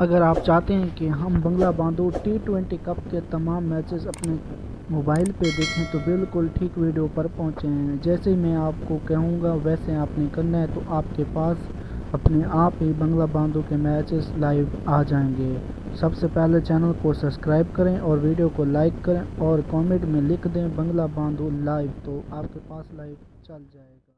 अगर आप चाहते हैं कि हम बंगला बांधो टी ट्वेंटी कप के तमाम मैचेस अपने मोबाइल पे देखें तो बिल्कुल ठीक वीडियो पर पहुँचे हैं। जैसे ही मैं आपको कहूँगा, वैसे आपने करना है तो आपके पास अपने आप ही बंगला बांधो के मैचेस लाइव आ जाएँगे। सबसे पहले चैनल को सब्सक्राइब करें और वीडियो को लाइक करें और कमेंट में लिख दें, बंगला बांधो लाइव तो आपके पास लाइव चल जाएगा।